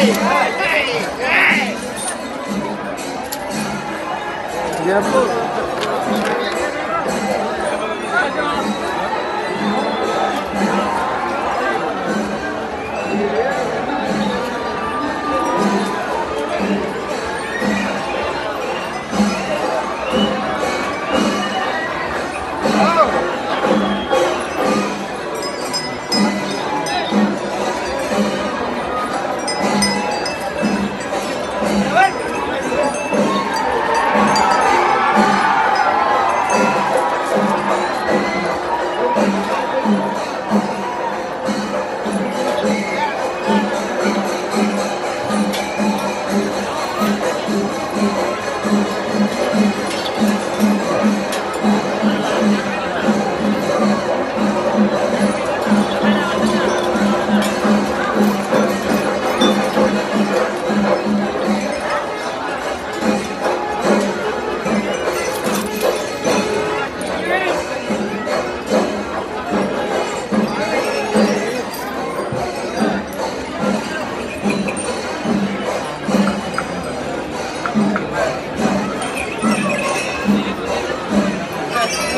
Get up. Oh!